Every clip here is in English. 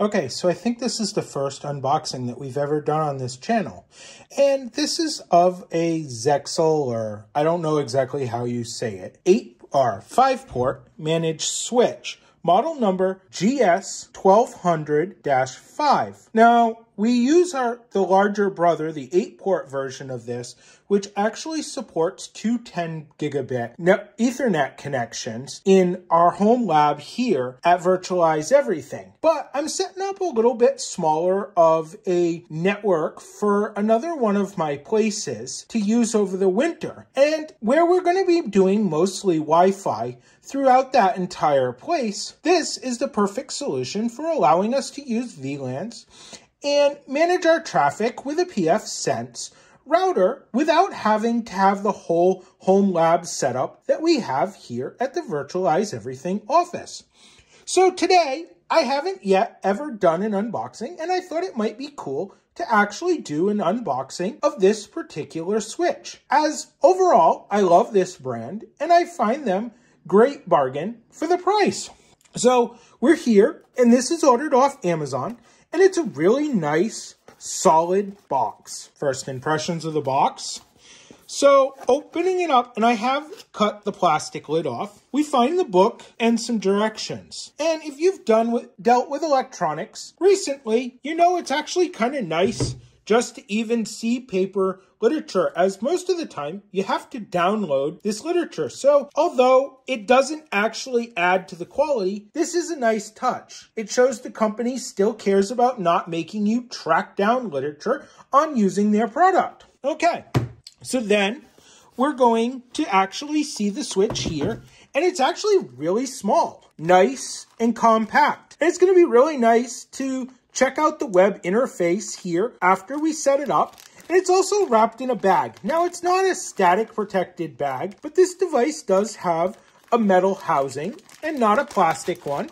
Okay, so I think this is the first unboxing that we've ever done on this channel. And this is of a Zyxel, or I don't know exactly how you say it, 8 or 5 port managed switch, model number GS1200-5. Now, we use our the larger brother, the 8-port version of this, which actually supports two 10 gigabit Ethernet connections in our home lab here at Virtualize Everything. But I'm setting up a little bit smaller of a network for another one of my places to use over the winter. And where we're going to be doing mostly Wi-Fi throughout that entire place, this is the perfect solution for allowing us to use VLANs and manage our traffic with a pfSense router without having to have the whole home lab setup that we have here at the Virtualize Everything office. So today, I haven't yet ever done an unboxing, and I thought it might be cool to actually do an unboxing of this particular switch. As overall, I love this brand, and I find them great bargain for the price. So we're here, and this is ordered off Amazon, and it's a really nice, solid box. First impressions of the box. So opening it up, and I have cut the plastic lid off, we find the book and some directions. And if you've done with, dealt with electronics recently, you know it's actually kind of nice just to even see paper literature, as most of the time you have to download this literature. So, although it doesn't actually add to the quality, this is a nice touch. It shows the company still cares about not making you track down literature on using their product. Okay, so then we're going to actually see the switch here, and it's actually really small, nice and compact. And it's going to be really nice to check out the web interface here after we set it up. And it's also wrapped in a bag. Now, it's not a static protected bag, but this device does have a metal housing and not a plastic one.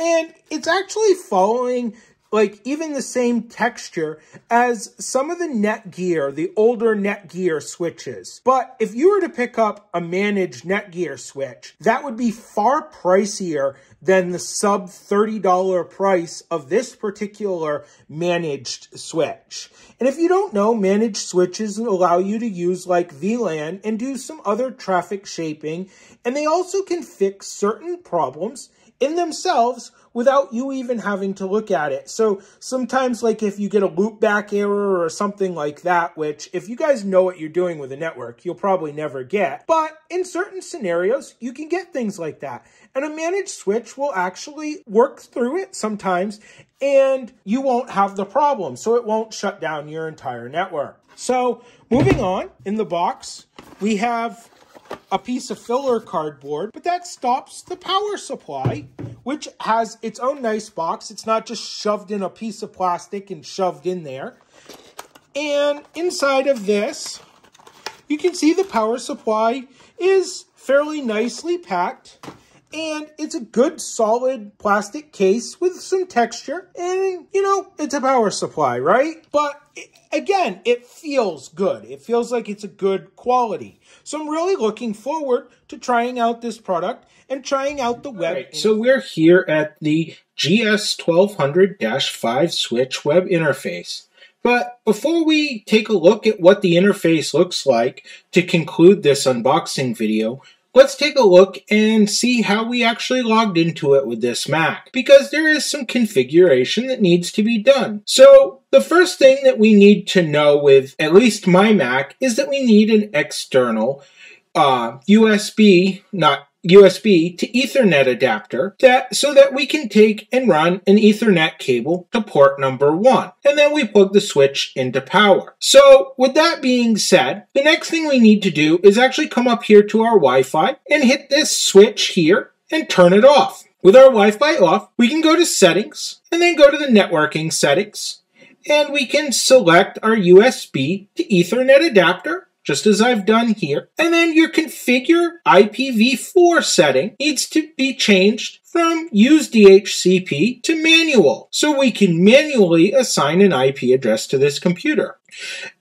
And it's actually following like even the same texture as some of the Netgear, the older Netgear switches. But if you were to pick up a managed Netgear switch, that would be far pricier than the sub $30 price of this particular managed switch. And if you don't know, managed switches allow you to use like VLAN and do some other traffic shaping, and they also can fix certain problems in themselves without you even having to look at it. So sometimes like if you get a loopback error or something like that, which if you guys know what you're doing with a network, you'll probably never get. But in certain scenarios, you can get things like that. And a managed switch will actually work through it sometimes and you won't have the problem. So it won't shut down your entire network. So moving on in the box, we have a piece of filler cardboard, but that stops the power supply, which has its own nice box. It's not just shoved in a piece of plastic and shoved in there. And inside of this, you can see the power supply is fairly nicely packed. And it's a good solid plastic case with some texture. And, you know, it's a power supply, right? But again, it feels good. It feels like it's a good quality. So I'm really looking forward to trying out this product and trying out the web. Right, so we're here at the GS1200-5 switch web interface. But before we take a look at what the interface looks like to conclude this unboxing video, let's take a look and see how we actually logged into it with this Mac, because there is some configuration that needs to be done. So the first thing that we need to know with at least my Mac is that we need an external uh, USB, not USB to Ethernet adapter that so that we can take and run an Ethernet cable to port number one. And then we plug the switch into power. So with that being said, the next thing we need to do is actually come up here to our Wi-Fi and hit this switch here and turn it off. With our Wi-Fi off, we can go to settings and then go to the networking settings and we can select our USB to Ethernet adapter just as I've done here. And then your configure IPv4 setting needs to be changed from use DHCP to manual, so we can manually assign an IP address to this computer.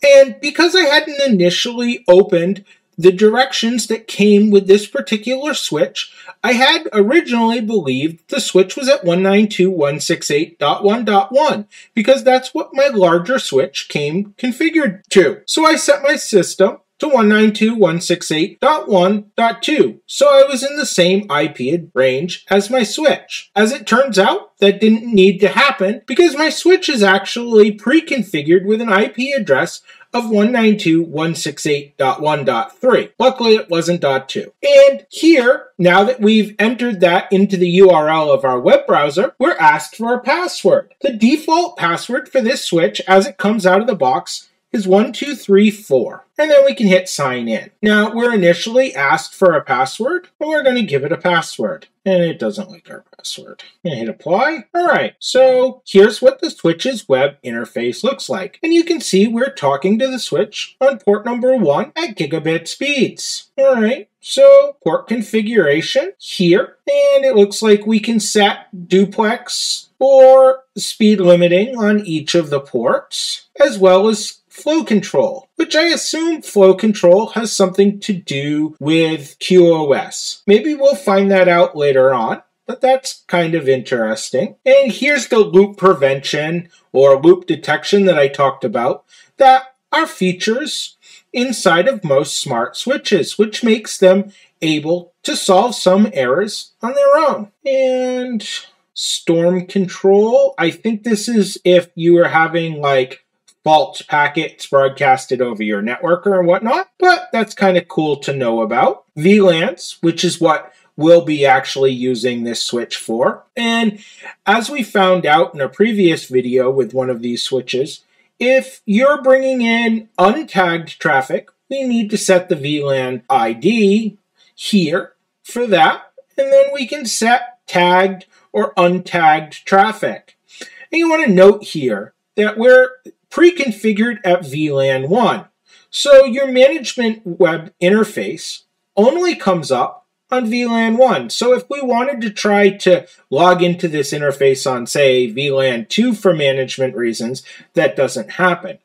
And because I hadn't initially opened the directions that came with this particular switch, I had originally believed the switch was at 192.168.1.1 because that's what my larger switch came configured to. So I set my system to 192.168.1.2, so I was in the same IP range as my switch. As it turns out, that didn't need to happen because my switch is actually pre-configured with an IP address of 192.168.1.3. Luckily, it wasn't .2. And here, now that we've entered that into the URL of our web browser, we're asked for a password. The default password for this switch as it comes out of the box is 1234. And then we can hit sign in. Now, we're initially asked for a password, and we're going to give it a password. And it doesn't like our password. And hit apply. All right, so here's what the switch's web interface looks like. And you can see we're talking to the switch on port number one at gigabit speeds. All right, so port configuration here. And it looks like we can set duplex or speed limiting on each of the ports, as well as flow control, which I assume flow control has something to do with QoS. Maybe we'll find that out later on, but that's kind of interesting. And here's the loop prevention or loop detection that I talked about that are features inside of most smart switches, which makes them able to solve some errors on their own. And storm control, I think this is if you are having like fault packets broadcasted over your network or whatnot, but that's kind of cool to know about. VLANs, which is what we'll be actually using this switch for. And as we found out in a previous video with one of these switches, if you're bringing in untagged traffic, we need to set the VLAN ID here for that, and then we can set tagged or untagged traffic. And you want to note here that we're pre-configured at VLAN 1. So your management web interface only comes up on VLAN 1. So if we wanted to try to log into this interface on, say, VLAN 2 for management reasons, that doesn't happen.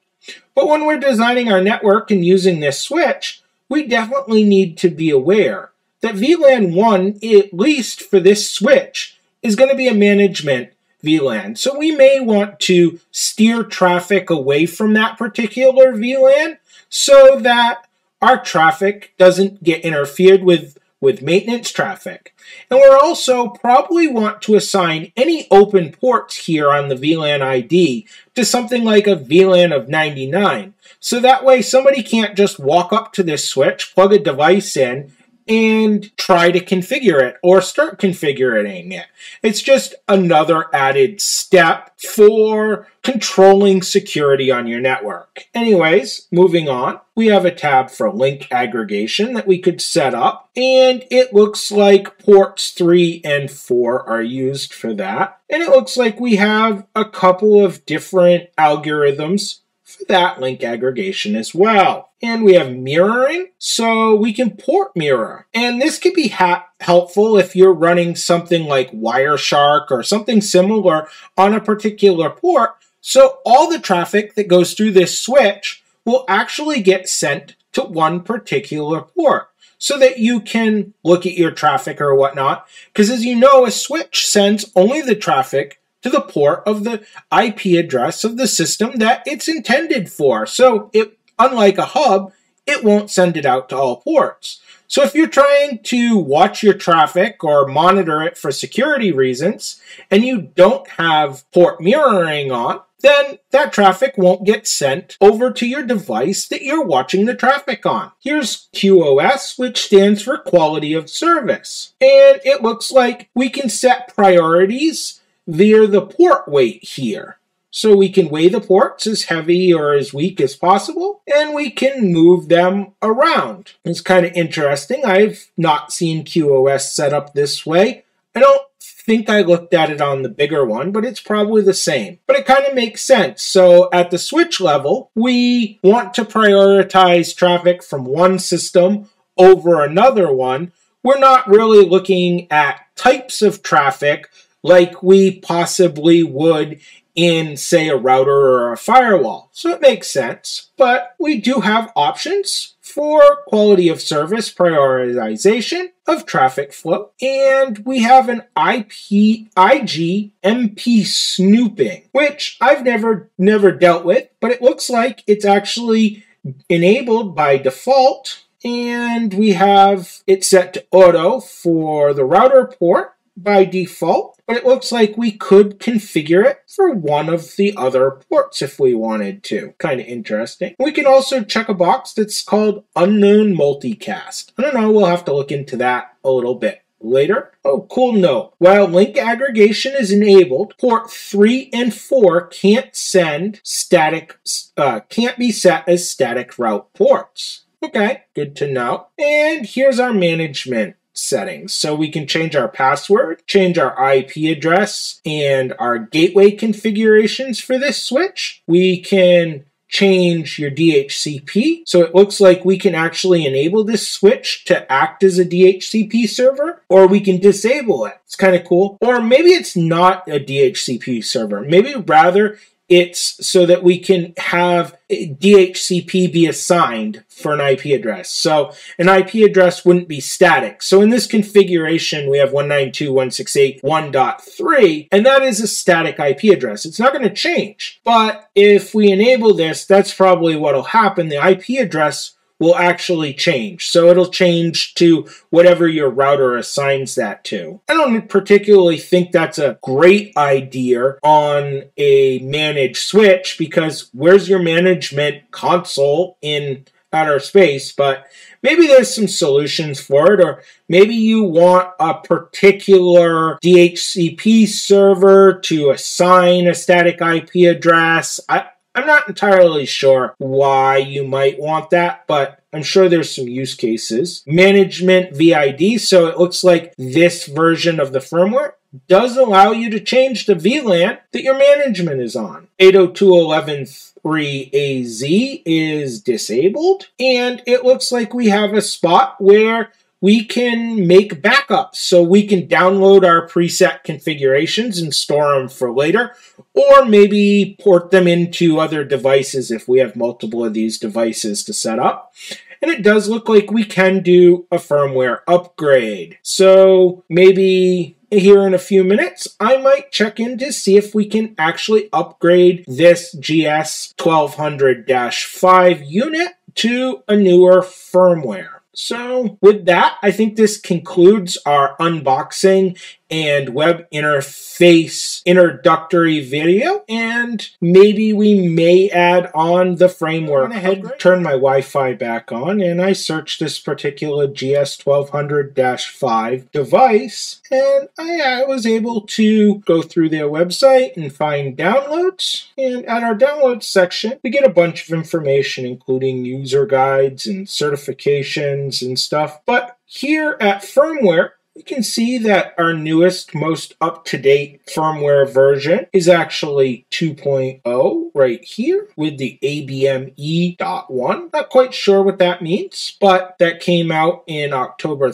But when we're designing our network and using this switch, we definitely need to be aware that VLAN 1, at least for this switch, is going to be a management VLAN. So we may want to steer traffic away from that particular VLAN so that our traffic doesn't get interfered with with maintenance traffic. And we're also probably want to assign any open ports here on the VLAN ID to something like a VLAN of 99. So that way somebody can't just walk up to this switch, plug a device in, and try to configure it or start configuring it. It's just another added step for controlling security on your network. Anyways, moving on, we have a tab for link aggregation that we could set up, and it looks like ports 3 and 4 are used for that. And it looks like we have a couple of different algorithms that link aggregation as well. And we have mirroring, so we can port mirror. And this could be helpful if you're running something like Wireshark or something similar on a particular port. So all the traffic that goes through this switch will actually get sent to one particular port so that you can look at your traffic or whatnot. Because as you know, a switch sends only the traffic to the port of the IP address of the system that it's intended for. So it, unlike a hub, it won't send it out to all ports. So if you're trying to watch your traffic or monitor it for security reasons, and you don't have port mirroring on, then that traffic won't get sent over to your device that you're watching the traffic on. Here's QoS, which stands for quality of service. And it looks like we can set priorities via the port weight here. So we can weigh the ports as heavy or as weak as possible, and we can move them around. It's kind of interesting. I've not seen QoS set up this way. I don't think I looked at it on the bigger one, but it's probably the same. But it kind of makes sense. So at the switch level, we want to prioritize traffic from one system over another one. We're not really looking at types of traffic like we possibly would in, say, a router or a firewall. So it makes sense. But we do have options for quality of service prioritization of traffic flow. And we have an IP IG MP snooping, which I've never never dealt with, but it looks like it's actually enabled by default. And we have it set to auto for the router port by default, but it looks like we could configure it for one of the other ports if we wanted to. Kind of interesting. We can also check a box that's called unknown multicast. I don't know, we'll have to look into that a little bit later. Oh, cool note. While link aggregation is enabled, port 3 and 4 can't send static, uh, can't be set as static route ports. Okay, good to know. And here's our management settings. So we can change our password, change our IP address, and our gateway configurations for this switch. We can change your DHCP. So it looks like we can actually enable this switch to act as a DHCP server, or we can disable it. It's kind of cool. Or maybe it's not a DHCP server. Maybe rather it's so that we can have DHCP be assigned for an IP address. So an IP address wouldn't be static. So in this configuration, we have 192.168.1.3, and that is a static IP address. It's not going to change. But if we enable this, that's probably what will happen. The IP address will actually change. So it'll change to whatever your router assigns that to. I don't particularly think that's a great idea on a managed switch because where's your management console in outer space? But maybe there's some solutions for it, or maybe you want a particular DHCP server to assign a static IP address. I, I'm not entirely sure why you might want that, but I'm sure there's some use cases. Management VID, so it looks like this version of the firmware does allow you to change the VLAN that your management is on. 802.11.3AZ is disabled, and it looks like we have a spot where we can make backups. So we can download our preset configurations and store them for later, or maybe port them into other devices if we have multiple of these devices to set up. And it does look like we can do a firmware upgrade. So maybe here in a few minutes, I might check in to see if we can actually upgrade this GS 1200-5 unit to a newer firmware. So with that, I think this concludes our unboxing and web interface introductory video and maybe we may add on the framework. I went ahead turn my Wi-Fi back on and I searched this particular GS1200-5 device and I, I was able to go through their website and find downloads and at our downloads section we get a bunch of information including user guides and certifications and stuff but here at firmware we can see that our newest, most up-to-date firmware version is actually 2.0 right here with the ABME.1. Not quite sure what that means, but that came out in October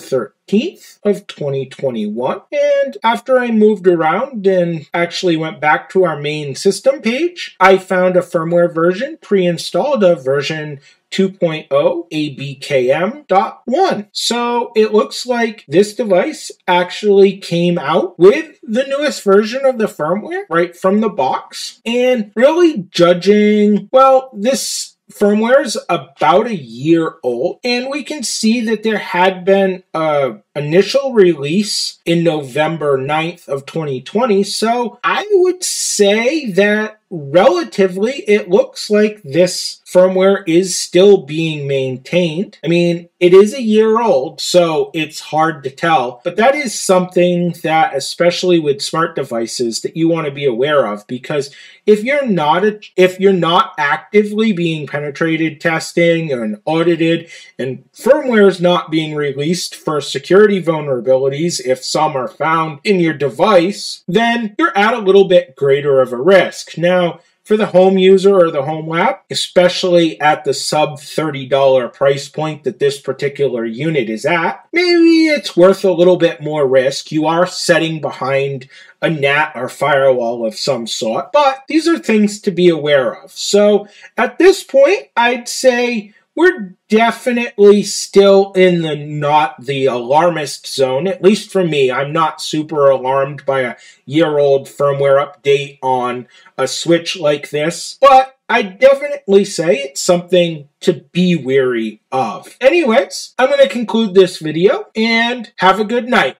13th of 2021 and after I moved around and actually went back to our main system page I found a firmware version pre-installed of version 2.0 ABKM.1. So it looks like this device actually came out with the newest version of the firmware right from the box. And really judging, well, this firmware is about a year old and we can see that there had been a initial release in November 9th of 2020 so I would say that relatively it looks like this firmware is still being maintained. I mean, it is a year old, so it's hard to tell, but that is something that, especially with smart devices, that you want to be aware of because if you're not a, if you're not actively being penetrated testing and audited, and firmware is not being released for security vulnerabilities, if some are found in your device, then you're at a little bit greater of a risk. Now, for the home user or the home lab, especially at the sub $30 price point that this particular unit is at, maybe it's worth a little bit more risk. You are setting behind a NAT or firewall of some sort, but these are things to be aware of. So at this point, I'd say we're definitely still in the not the alarmist zone, at least for me. I'm not super alarmed by a year old firmware update on a Switch like this, but I definitely say it's something to be wary of. Anyways, I'm going to conclude this video and have a good night.